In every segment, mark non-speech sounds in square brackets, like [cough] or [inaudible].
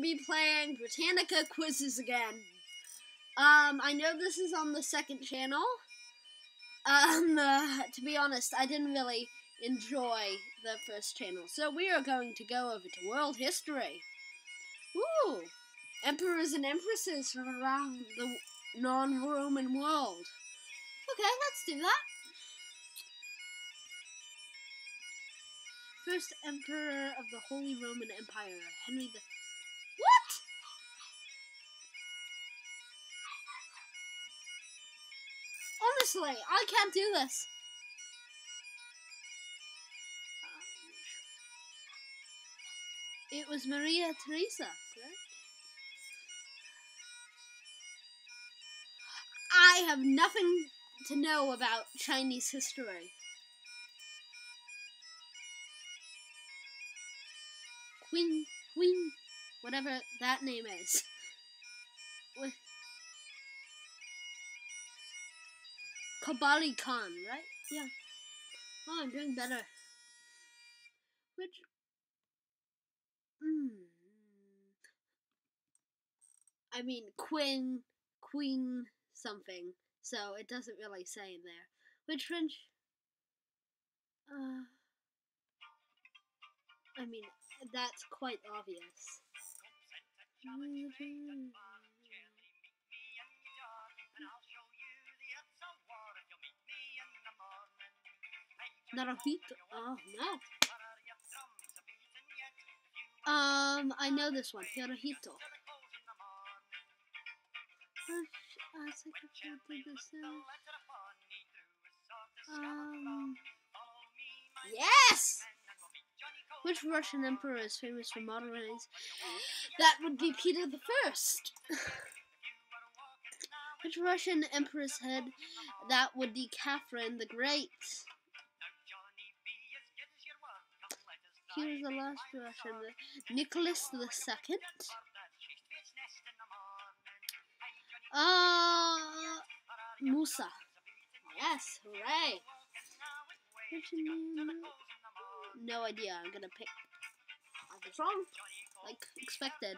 be playing Britannica quizzes again. Um, I know this is on the second channel. Um, [laughs] uh, to be honest, I didn't really enjoy the first channel, so we are going to go over to world history. Ooh, emperors and empresses from around the non-Roman world. Okay, let's do that. First emperor of the Holy Roman Empire, Henry Honestly, I can't do this. It was Maria Theresa, correct? I have nothing to know about Chinese history. Queen, Queen, whatever that name is. Kublai Khan, right? Yeah. Oh, I'm doing better. Which. Mm, I mean, Queen, Queen something, so it doesn't really say in there. Which French? Uh, I mean, that's quite obvious. Naruhito. Oh no. Um, I know this one. Hirohito. Um, yes! Which Russian emperor is famous for modernizing? That would be Peter the First. [laughs] Which Russian empress head? That would be Catherine the Great. He was the last Russian. Nicholas the Second. Uh, Musa. Yes, hooray. No idea. I'm gonna pick. I was wrong, like expected.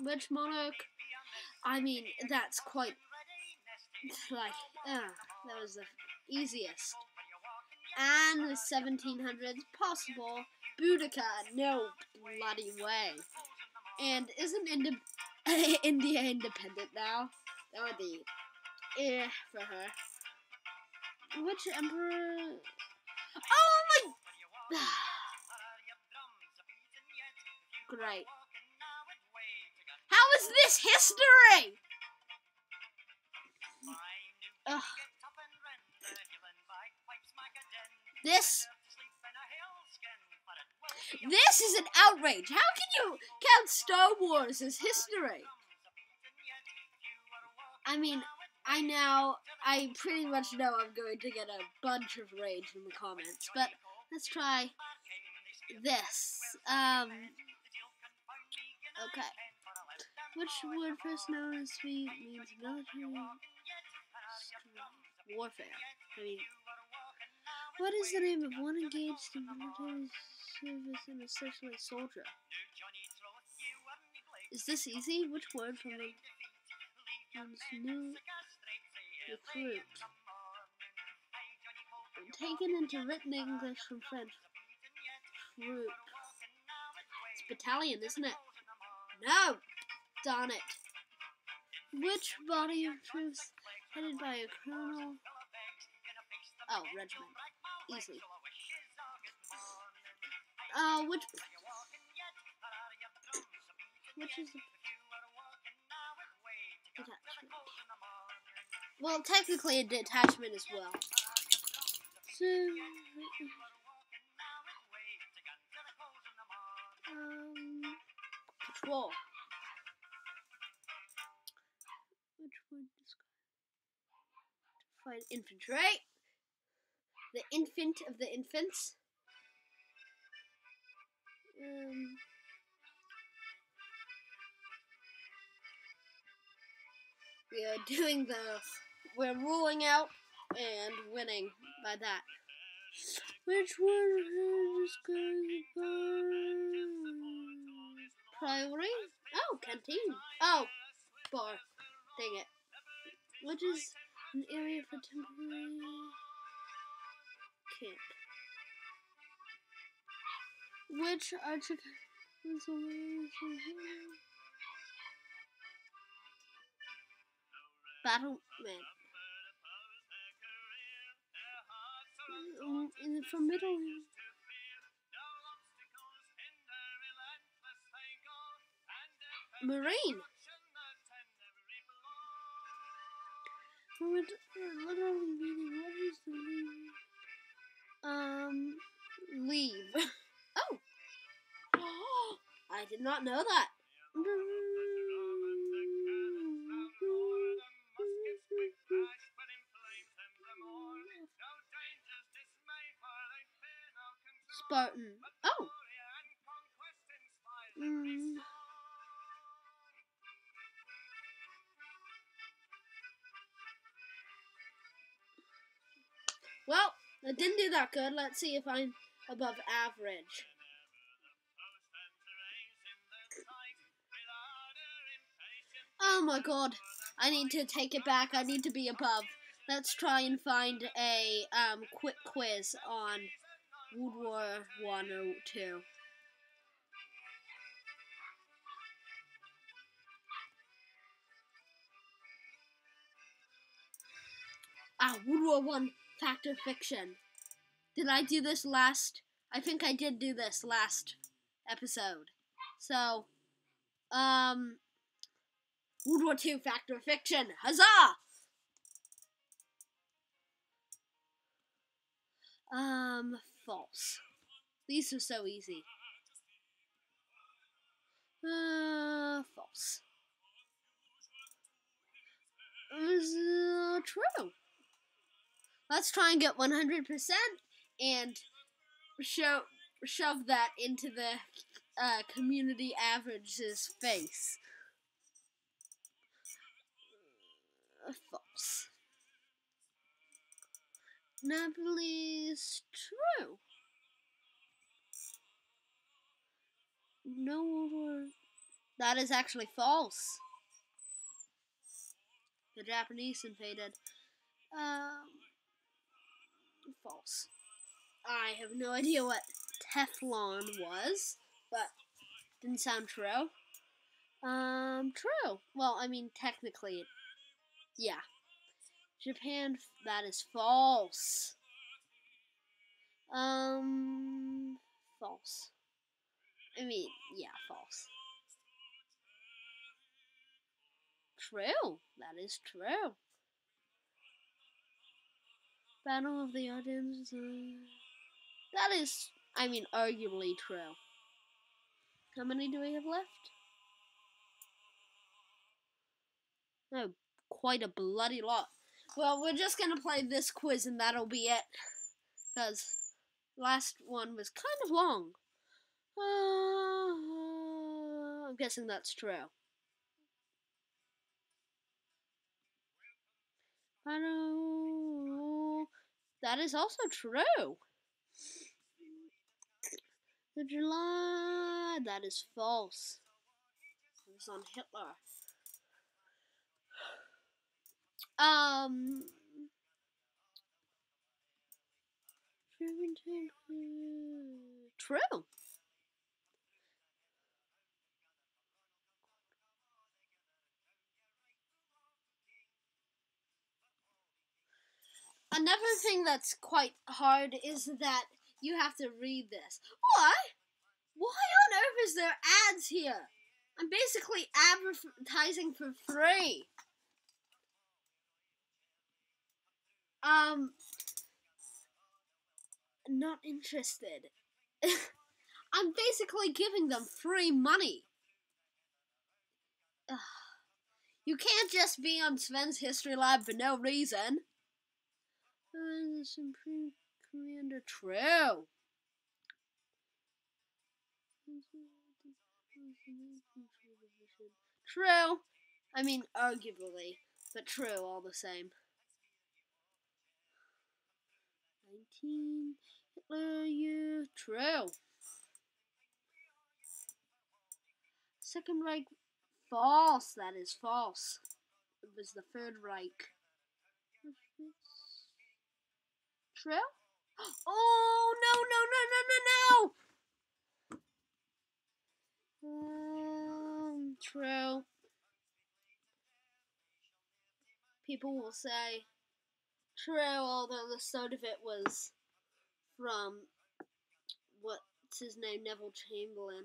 Which monarch? I mean, that's quite like uh, that was the easiest. And the 1700s, possible. Boudica, no bloody way. And isn't Indi- [laughs] India independent now? That would be eh for her. Which emperor? Oh my! [sighs] Great. How is this history? Ugh. This this is an outrage. How can you count Star Wars as history? I mean, I now, I pretty much know I'm going to get a bunch of rage in the comments, but let's try this. Um, okay. Which word first known as means military warfare? I mean, what is the name of one engaged in military service and essentially soldier? Is this easy? Which word from the new recruit? Taken into written English from French. Troop. It's battalion, isn't it? No! Darn it. Which body of troops headed by a colonel? Oh, regiment. Easily. Uh, which... Which is the... Detachment. Well, technically a detachment as well. So... Um, patrol. Which one describe? Find infantry. The infant of the infants. Um, we are doing the. We're ruling out and winning by that. Which one is going Priority? Oh, canteen. Oh, bar. Dang it. Which is an area for temporary camp. Which is away from here? Battle. Um, in middle. Marine. What, what are did not know that. Spartan. Oh. Well, I didn't do that good. Let's see if I'm above average. Oh my god. I need to take it back. I need to be above. Let's try and find a um, quick quiz on World War 102. Ah, World War 1 Fact or Fiction. Did I do this last? I think I did do this last episode. So, um, World War II Fact or Fiction. Huzzah! Um, false. These are so easy. Uh, false. Is uh, true. Let's try and get 100% and show shove that into the uh, community average's face. False. Napoli's true. No. That is actually false. The Japanese invaded. Um, false. I have no idea what Teflon was, but didn't sound true. Um, true. Well, I mean, technically, yeah. Japan, that is false. Um, false. I mean, yeah, false. True. That is true. Battle of the Ardennes. Uh, that is, I mean, arguably true. How many do we have left? Oh, quite a bloody lot. Well, we're just gonna play this quiz and that'll be it. Because last one was kind of long. Uh, I'm guessing that's true. I know. That is also true. The July. That is false. It was on Hitler. Um. True. Another thing that's quite hard is that you have to read this. Why? Why on earth is there ads here? I'm basically advertising for free. Um, not interested. [laughs] I'm basically giving them free money. Ugh. [sighs] You can't just be on Sven's History Lab for no reason. Uh, Supreme Commander True. True. I mean, arguably, but true all the same. 19. Hitler, you. True. Second Reich False. That is false. It was the Third Reich. True? [gasps] Oh no no no no no no! Um, true. People will say true, although the start of it was from what's his name, Neville Chamberlain.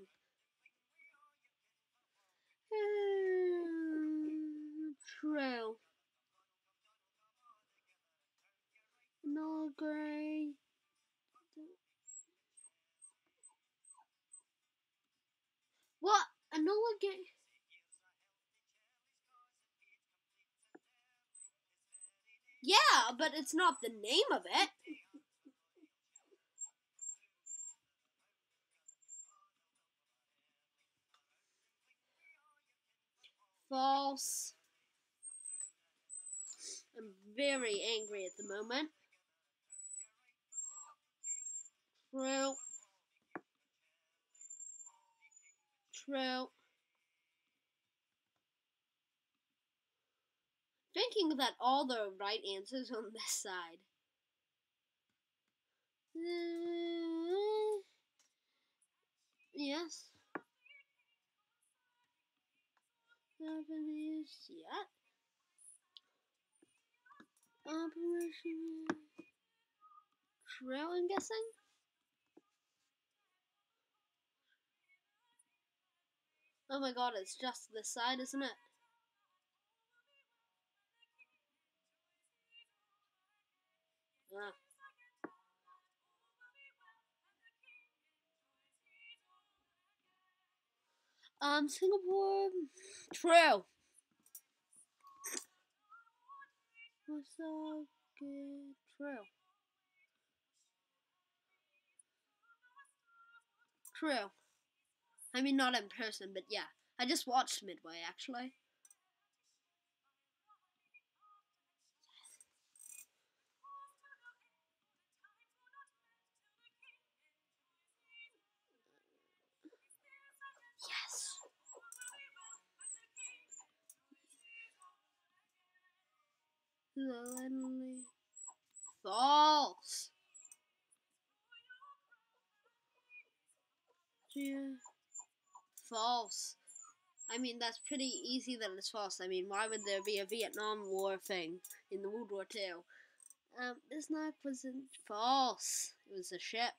True. No gray. What? Enola Gay? But it's not the name of it. False. I'm very angry at the moment. True. True. Thinking that all the right answers on this side. Uh, yes. Japanese yet. Operation Trail, I'm guessing. Oh my god, it's just this side, isn't it? Um, Singapore, true. true. True. I mean, not in person, but yeah. I just watched Midway, actually. False. Yeah. False. I mean, that's pretty easy that it's false. I mean, why would there be a Vietnam War thing in the World War II? Um, Bismarck wasn't false. It was a ship.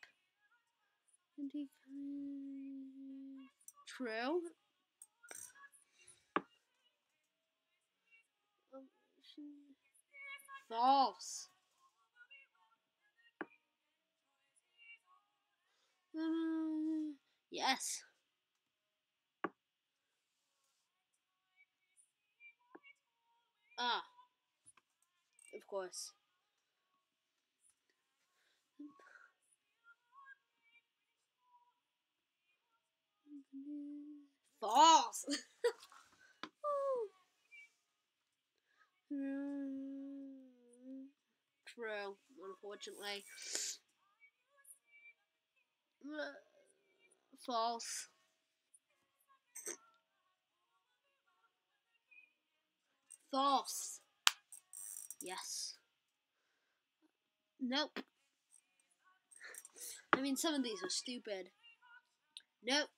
True. False. Uh, yes. Ah. Of course. False. [laughs] True, unfortunately. Uh, false. False. Yes. Nope. I mean, some of these are stupid. Nope.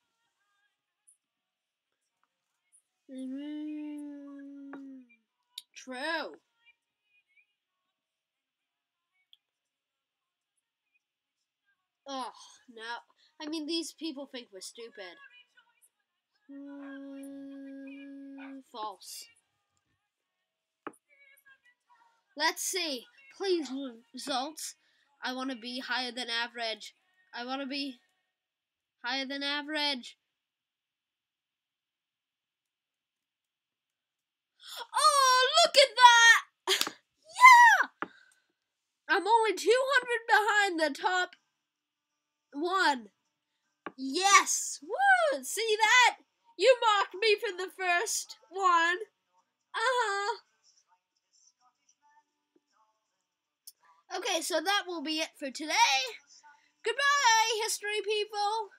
Mm, true. Oh, no. I mean, these people think we're stupid. Mm, false. Let's see. Please, results. I want to be higher than average. I want to be higher than average. Oh, look at that! [laughs] yeah! I'm only 200 behind the top one. Yes! Woo! See that? You mocked me for the first one. Uh-huh. Okay, so that will be it for today. Goodbye, history people.